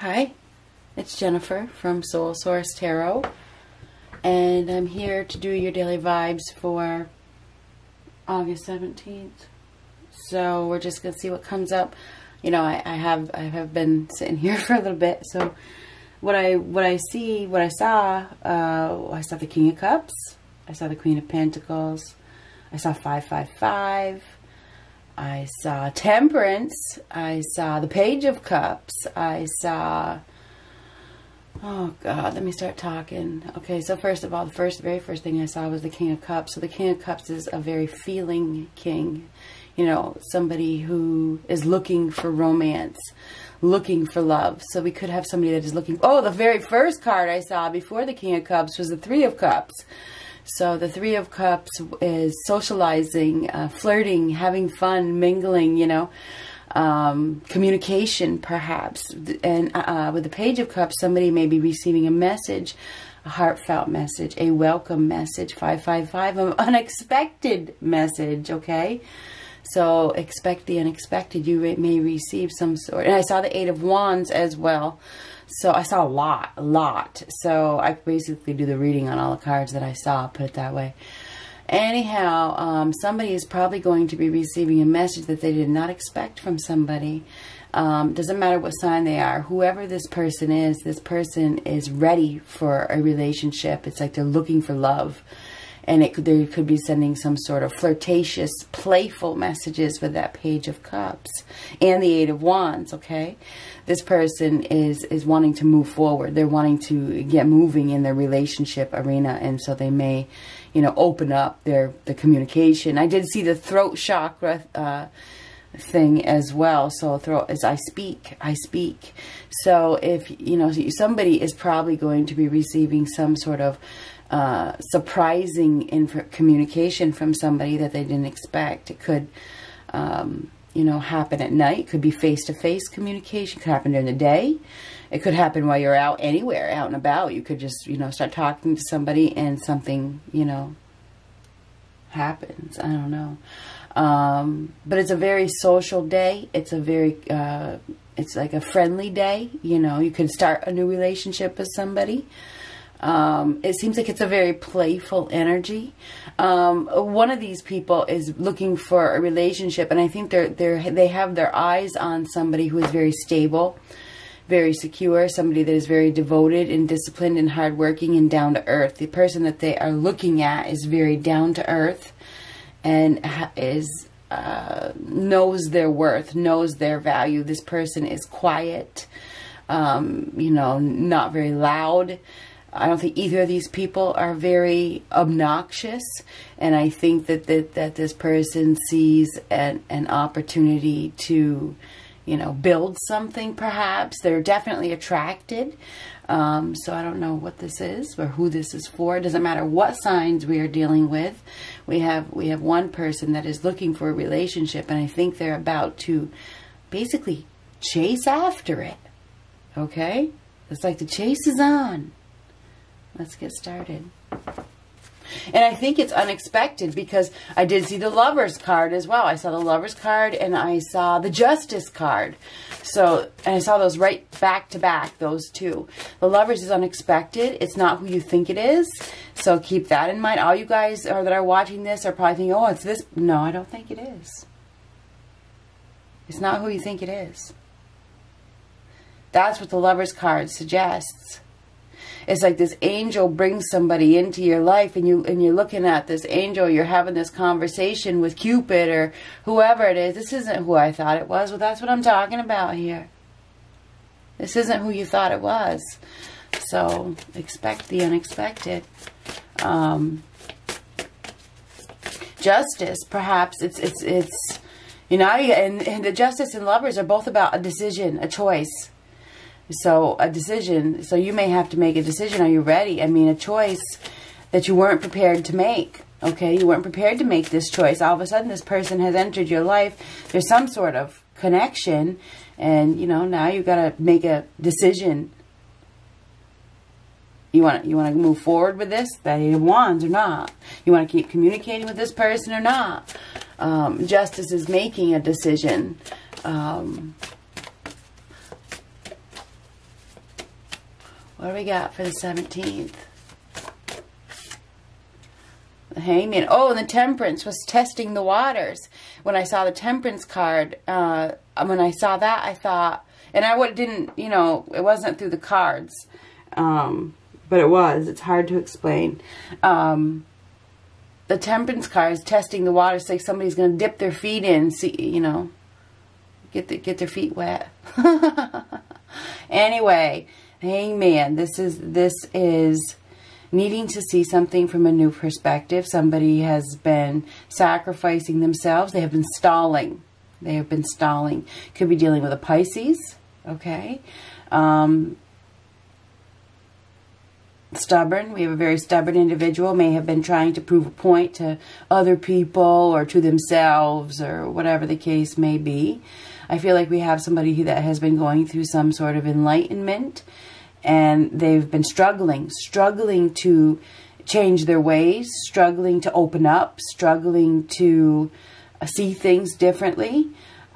Hi, it's Jennifer from Soul Source Tarot, and I'm here to do your daily vibes for August 17th. So we're just gonna see what comes up. You know, I, I have I have been sitting here for a little bit, so what I what I see, what I saw, uh, I saw the King of Cups, I saw the Queen of Pentacles, I saw five five five. I saw Temperance. I saw the Page of Cups. I saw. Oh God, let me start talking. Okay, so first of all, the first, very first thing I saw was the King of Cups. So the King of Cups is a very feeling king. You know, somebody who is looking for romance, looking for love. So we could have somebody that is looking. Oh, the very first card I saw before the King of Cups was the Three of Cups. So the Three of Cups is socializing, uh, flirting, having fun, mingling, you know, um, communication perhaps. And uh, with the Page of Cups, somebody may be receiving a message, a heartfelt message, a welcome message, 555, an unexpected message, okay? So expect the unexpected. You may receive some sort. And I saw the Eight of Wands as well. So I saw a lot, a lot. So I basically do the reading on all the cards that I saw, put it that way. Anyhow, um, somebody is probably going to be receiving a message that they did not expect from somebody. Um, doesn't matter what sign they are. Whoever this person is, this person is ready for a relationship. It's like they're looking for love and it could, they could be sending some sort of flirtatious, playful messages with that Page of Cups and the Eight of Wands, okay? This person is, is wanting to move forward. They're wanting to get moving in their relationship arena, and so they may, you know, open up their the communication. I did see the throat chakra uh, thing as well. So throat as I speak, I speak. So if, you know, somebody is probably going to be receiving some sort of uh, surprising communication from somebody that they didn't expect. It could, um, you know, happen at night. It could be face-to-face communication. It could happen during the day. It could happen while you're out anywhere, out and about. You could just, you know, start talking to somebody and something, you know, happens. I don't know. Um, but it's a very social day. It's a very, uh, it's like a friendly day. You know, you can start a new relationship with somebody. Um, it seems like it's a very playful energy. Um, one of these people is looking for a relationship, and I think they're they're they have their eyes on somebody who is very stable, very secure, somebody that is very devoted and disciplined and hardworking and down to earth. The person that they are looking at is very down to earth, and is uh, knows their worth, knows their value. This person is quiet, um, you know, not very loud. I don't think either of these people are very obnoxious, and I think that that, that this person sees an, an opportunity to, you know, build something. Perhaps they're definitely attracted. Um, so I don't know what this is or who this is for. It doesn't matter what signs we are dealing with. We have we have one person that is looking for a relationship, and I think they're about to basically chase after it. Okay, it's like the chase is on. Let's get started. And I think it's unexpected because I did see the Lover's card as well. I saw the Lover's card and I saw the Justice card. So, and I saw those right back to back, those two. The Lover's is unexpected. It's not who you think it is. So keep that in mind. All you guys are, that are watching this are probably thinking, oh, it's this. No, I don't think it is. It's not who you think it is. That's what the Lover's card suggests it's like this angel brings somebody into your life and you and you're looking at this angel you're having this conversation with cupid or whoever it is. This isn't who i thought it was. Well that's what i'm talking about here. This isn't who you thought it was. So expect the unexpected. Um, justice perhaps it's it's it's you know and, and the justice and lovers are both about a decision a choice so a decision, so you may have to make a decision. Are you ready? I mean, a choice that you weren't prepared to make. Okay, you weren't prepared to make this choice. All of a sudden, this person has entered your life. There's some sort of connection, and you know now you've got to make a decision. You want you want to move forward with this, that eight wands, or not? You want to keep communicating with this person or not? Um, justice is making a decision. Um, What do we got for the 17th? The hangman. Oh, and the temperance was testing the waters. When I saw the temperance card, uh, when I saw that, I thought, and I didn't, you know, it wasn't through the cards, um, but it was. It's hard to explain. Um, the temperance card is testing the waters, like somebody's going to dip their feet in, see, you know, get the, get their feet wet. anyway, hangman. This is this is needing to see something from a new perspective. Somebody has been sacrificing themselves. They have been stalling. They have been stalling. Could be dealing with a Pisces, okay? Um, stubborn. We have a very stubborn individual, may have been trying to prove a point to other people or to themselves or whatever the case may be. I feel like we have somebody that has been going through some sort of enlightenment and they've been struggling, struggling to change their ways, struggling to open up, struggling to uh, see things differently.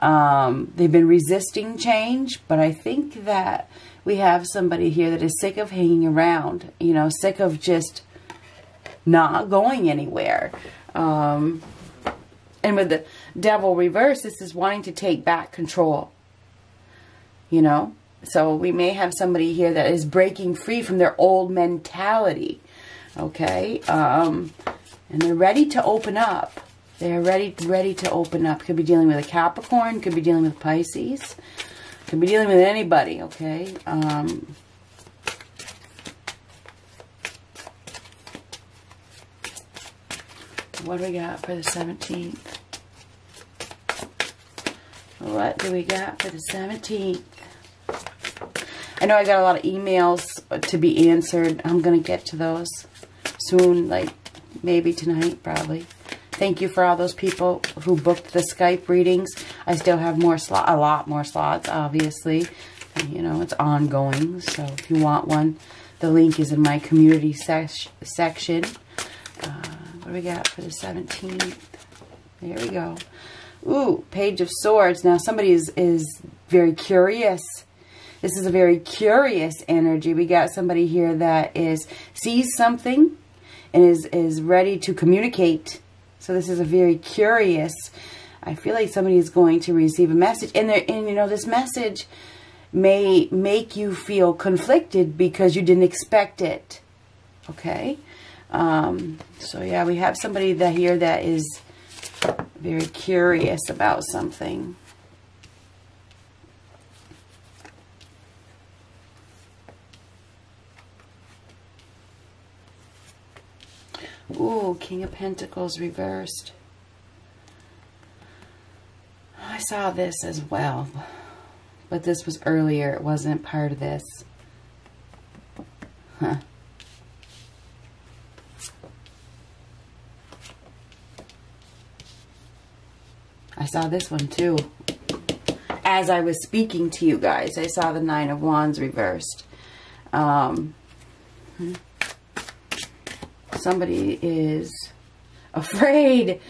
Um, they've been resisting change, but I think that we have somebody here that is sick of hanging around, you know, sick of just not going anywhere. Um, and with the devil reverse, this is wanting to take back control, you know, so we may have somebody here that is breaking free from their old mentality. Okay. Um, and they're ready to open up. They're ready, ready to open up. Could be dealing with a Capricorn. Could be dealing with Pisces. Could be dealing with anybody. Okay. Um, what do we got for the 17th? What do we got for the 17th? I know I got a lot of emails to be answered. I'm going to get to those soon, like maybe tonight, probably. Thank you for all those people who booked the Skype readings. I still have more slot, a lot more slots, obviously. You know, it's ongoing. So if you want one, the link is in my community section. Uh, what do we got for the 17th? There we go. Ooh, Page of Swords. Now somebody is, is very curious this is a very curious energy. We got somebody here that is sees something and is, is ready to communicate. So this is a very curious. I feel like somebody is going to receive a message. And, they and you know, this message may make you feel conflicted because you didn't expect it. Okay? Um, so yeah, we have somebody that here that is very curious about something. Ooh, King of Pentacles reversed. I saw this as well. But this was earlier. It wasn't part of this. Huh. I saw this one too. As I was speaking to you guys, I saw the Nine of Wands reversed. Um, hmm somebody is afraid.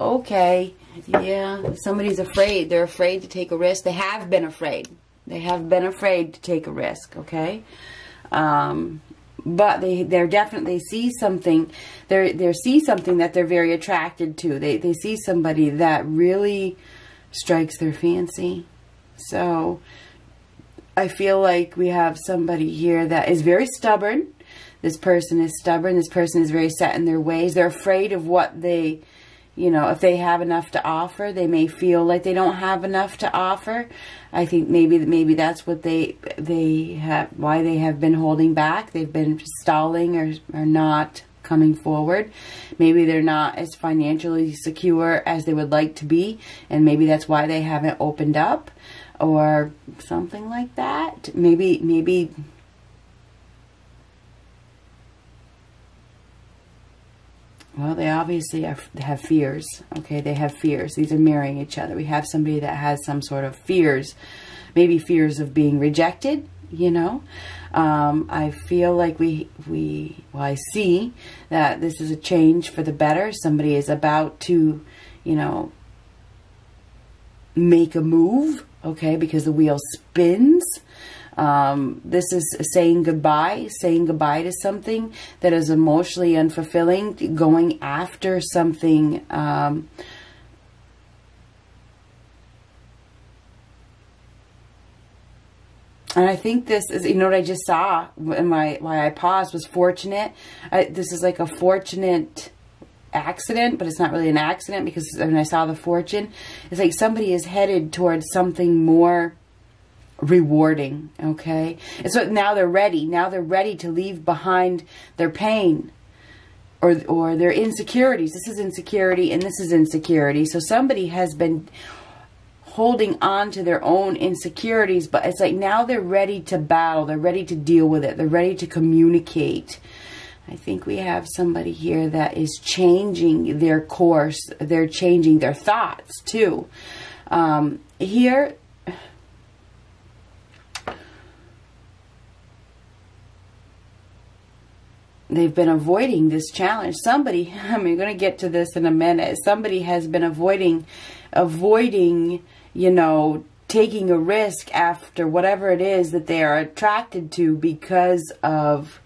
Okay. Yeah. Somebody's afraid. They're afraid to take a risk. They have been afraid. They have been afraid to take a risk. Okay. Um, but they they're definitely see something they they see something that they're very attracted to they they see somebody that really strikes their fancy so i feel like we have somebody here that is very stubborn this person is stubborn. This person is very set in their ways. They're afraid of what they, you know, if they have enough to offer, they may feel like they don't have enough to offer. I think maybe maybe that's what they they have why they have been holding back. They've been stalling or or not coming forward. Maybe they're not as financially secure as they would like to be, and maybe that's why they haven't opened up or something like that. Maybe maybe Well, they obviously have, have fears. Okay, they have fears. These are mirroring each other. We have somebody that has some sort of fears, maybe fears of being rejected. You know, um, I feel like we we well, I see that this is a change for the better. Somebody is about to, you know, make a move. Okay, because the wheel spins. Um, this is saying goodbye, saying goodbye to something that is emotionally unfulfilling, going after something. Um, and I think this is, you know what I just saw and my, why I paused was fortunate. I, this is like a fortunate accident, but it's not really an accident because when I saw the fortune, it's like somebody is headed towards something more rewarding, okay? And so now they're ready. Now they're ready to leave behind their pain or or their insecurities. This is insecurity and this is insecurity. So somebody has been holding on to their own insecurities, but it's like now they're ready to battle. They're ready to deal with it. They're ready to communicate. I think we have somebody here that is changing their course. They're changing their thoughts too. Um, here, they've been avoiding this challenge. Somebody, I mean, going to get to this in a minute. Somebody has been avoiding, avoiding, you know, taking a risk after whatever it is that they are attracted to because of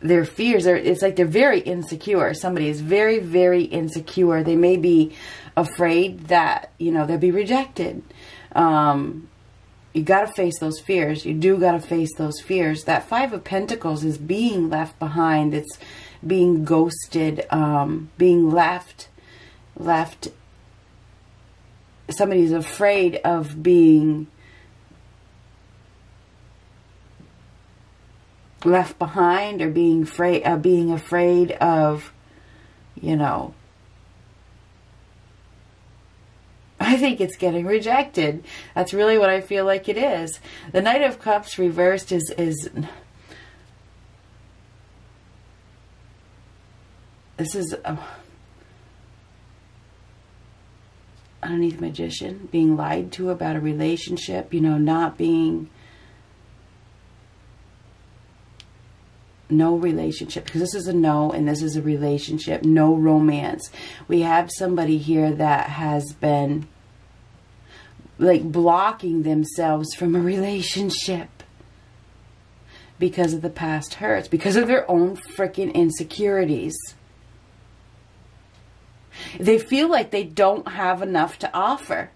their fears. It's like they're very insecure. Somebody is very, very insecure. They may be afraid that, you know, they'll be rejected. Um, you got to face those fears. You do got to face those fears. That Five of Pentacles is being left behind. It's being ghosted, um, being left, left. Somebody's afraid of being left behind or being afraid, uh, being afraid of, you know, I think it's getting rejected. That's really what I feel like it is. The Knight of Cups reversed is is this is a, underneath magician being lied to about a relationship, you know, not being no relationship because this is a no and this is a relationship no romance we have somebody here that has been like blocking themselves from a relationship because of the past hurts, because of their own freaking insecurities. They feel like they don't have enough to offer.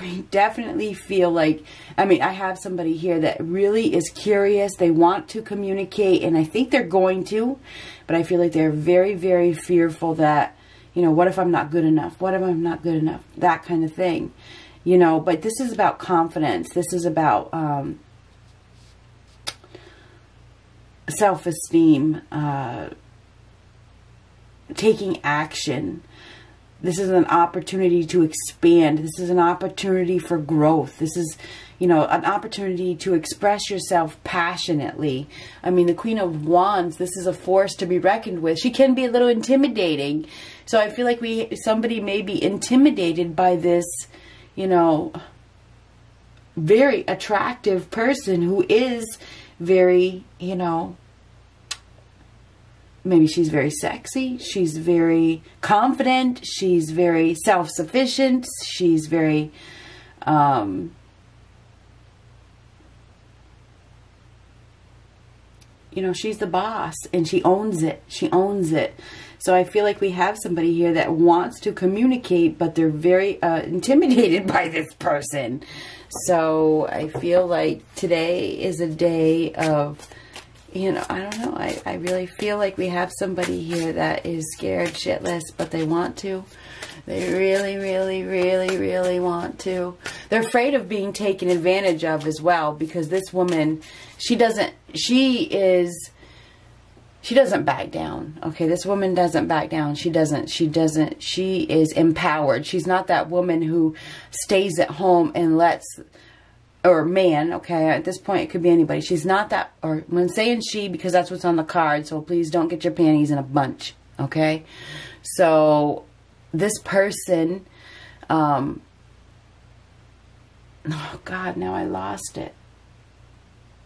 We definitely feel like, I mean, I have somebody here that really is curious. They want to communicate, and I think they're going to, but I feel like they're very, very fearful that, you know, what if I'm not good enough? What if I'm not good enough? That kind of thing you know, but this is about confidence. This is about um, self-esteem, uh, taking action. This is an opportunity to expand. This is an opportunity for growth. This is, you know, an opportunity to express yourself passionately. I mean, the Queen of Wands, this is a force to be reckoned with. She can be a little intimidating. So I feel like we somebody may be intimidated by this you know, very attractive person who is very, you know, maybe she's very sexy, she's very confident, she's very self-sufficient, she's very, um, you know, she's the boss and she owns it. She owns it. So I feel like we have somebody here that wants to communicate, but they're very uh, intimidated by this person. So I feel like today is a day of, you know, I don't know. I, I really feel like we have somebody here that is scared shitless, but they want to. They really, really, really, really want to. They're afraid of being taken advantage of as well because this woman, she doesn't, she is she doesn't back down. Okay, this woman doesn't back down. She doesn't. She doesn't. She is empowered. She's not that woman who stays at home and lets or man, okay, at this point it could be anybody. She's not that or when saying she because that's what's on the card, so please don't get your panties in a bunch, okay? So this person um oh god, now I lost it.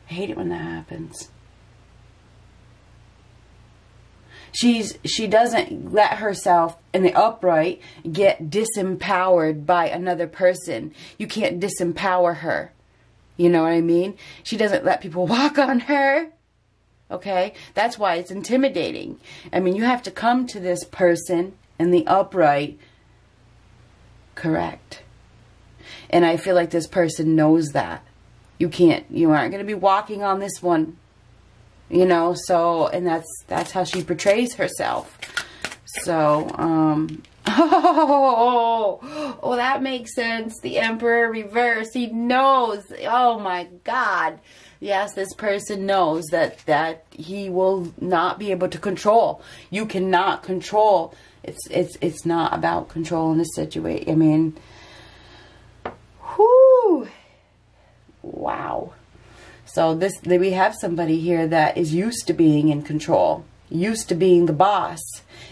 I hate it when that happens she's she doesn't let herself in the upright get disempowered by another person. You can't disempower her. You know what I mean? She doesn't let people walk on her. Okay? That's why it's intimidating. I mean, you have to come to this person in the upright correct. And I feel like this person knows that. You can't, you aren't going to be walking on this one. You know, so, and that's, that's how she portrays herself. So, um, oh, oh, that makes sense. The Emperor reverse. He knows. Oh my God. Yes, this person knows that, that he will not be able to control. You cannot control. It's, it's, it's not about controlling the situation. I mean, whoo. Wow. So this, we have somebody here that is used to being in control used to being the boss.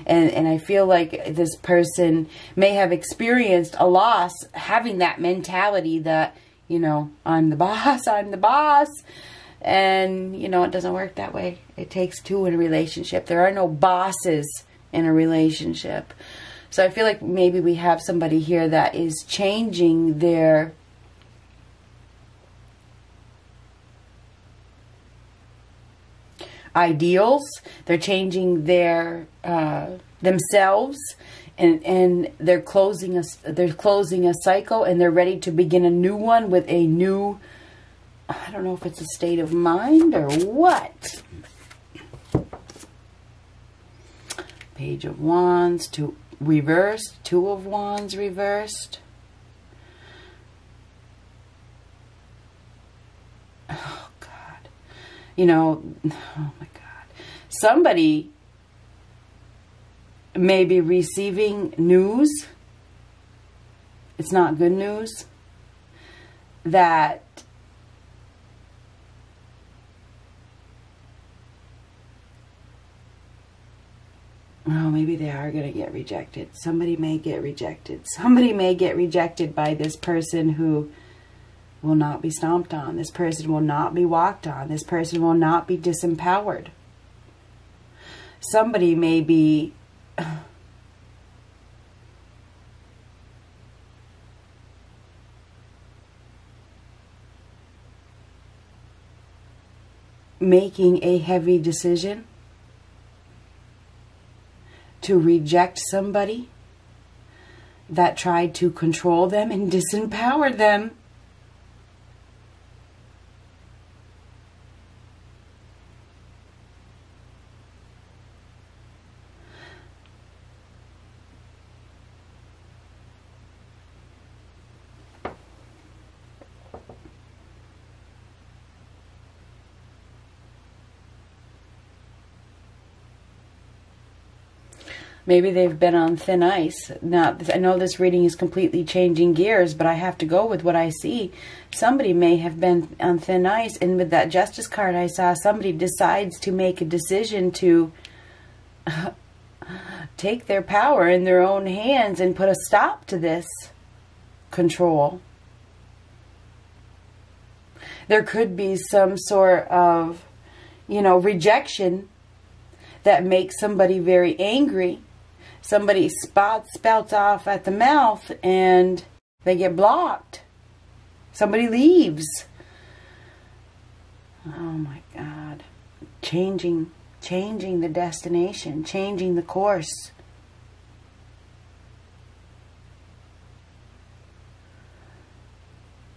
And, and I feel like this person may have experienced a loss having that mentality that, you know, I'm the boss, I'm the boss. And, you know, it doesn't work that way. It takes two in a relationship. There are no bosses in a relationship. So I feel like maybe we have somebody here that is changing their ideals. They're changing their uh, themselves, and and they're closing a they're closing a cycle, and they're ready to begin a new one with a new. I don't know if it's a state of mind or what. Page of Wands, two reversed, Two of Wands reversed. Oh God, you know, oh my God. somebody may be receiving news, it's not good news, that well, maybe they are going to get rejected. Somebody may get rejected. Somebody may get rejected by this person who will not be stomped on. This person will not be walked on. This person will not be disempowered somebody may be making a heavy decision to reject somebody that tried to control them and disempower them. Maybe they've been on thin ice. Now, I know this reading is completely changing gears, but I have to go with what I see. Somebody may have been on thin ice, and with that justice card I saw, somebody decides to make a decision to take their power in their own hands and put a stop to this control. There could be some sort of, you know, rejection that makes somebody very angry somebody spots spouts off at the mouth and they get blocked. Somebody leaves. Oh my God. Changing, changing the destination, changing the course.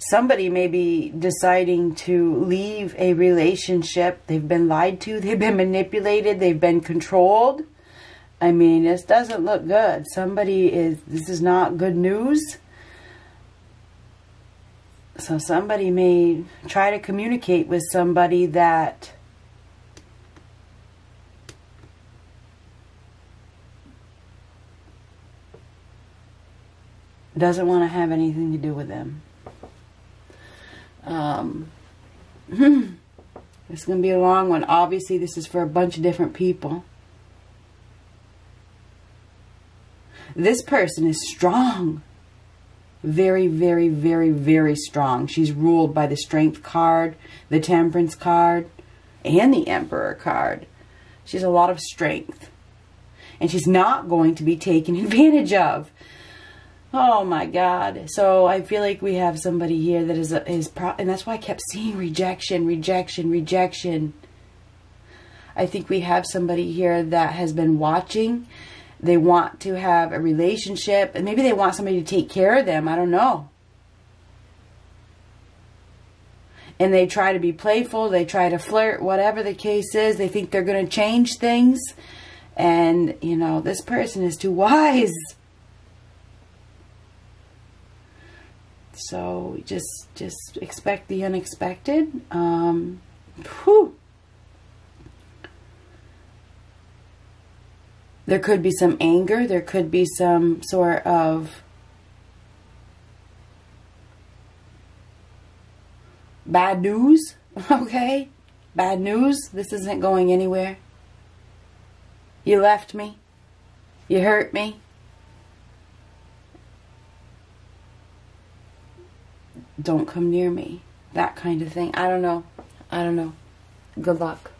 Somebody may be deciding to leave a relationship. They've been lied to, they've been manipulated, they've been controlled I mean, this doesn't look good. Somebody is, this is not good news. So somebody may try to communicate with somebody that doesn't want to have anything to do with them. Um, it's going to be a long one. Obviously, this is for a bunch of different people. This person is strong. Very, very, very, very strong. She's ruled by the Strength card, the Temperance card, and the Emperor card. She's a lot of strength. And she's not going to be taken advantage of. Oh my God! So I feel like we have somebody here that is a, is pro- and that's why I kept seeing rejection, rejection, rejection. I think we have somebody here that has been watching. They want to have a relationship, and maybe they want somebody to take care of them. I don't know. And they try to be playful, they try to flirt, whatever the case is. They think they're going to change things. And, you know, this person is too wise. So just just expect the unexpected. Um, whew. There could be some anger. There could be some sort of bad news. Okay? Bad news. This isn't going anywhere. You left me. You hurt me. Don't come near me. That kind of thing. I don't know. I don't know. Good luck.